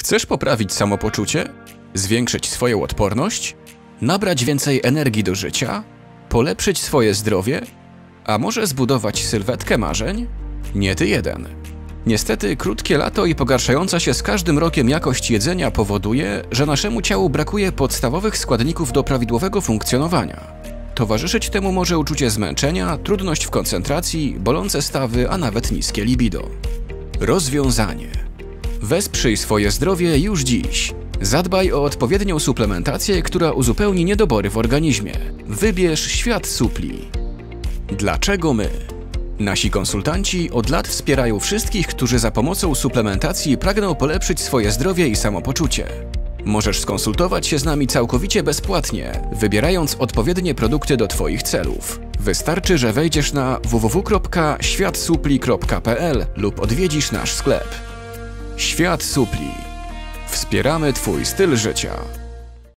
Chcesz poprawić samopoczucie? Zwiększyć swoją odporność? Nabrać więcej energii do życia? Polepszyć swoje zdrowie? A może zbudować sylwetkę marzeń? Nie ty jeden. Niestety, krótkie lato i pogarszająca się z każdym rokiem jakość jedzenia powoduje, że naszemu ciału brakuje podstawowych składników do prawidłowego funkcjonowania. Towarzyszyć temu może uczucie zmęczenia, trudność w koncentracji, bolące stawy, a nawet niskie libido. Rozwiązanie. Wesprzyj swoje zdrowie już dziś. Zadbaj o odpowiednią suplementację, która uzupełni niedobory w organizmie. Wybierz świat supli. Dlaczego my? Nasi konsultanci od lat wspierają wszystkich, którzy za pomocą suplementacji pragną polepszyć swoje zdrowie i samopoczucie. Możesz skonsultować się z nami całkowicie bezpłatnie, wybierając odpowiednie produkty do Twoich celów. Wystarczy, że wejdziesz na www.światsupli.pl lub odwiedzisz nasz sklep. Świat Supli. Wspieramy Twój styl życia.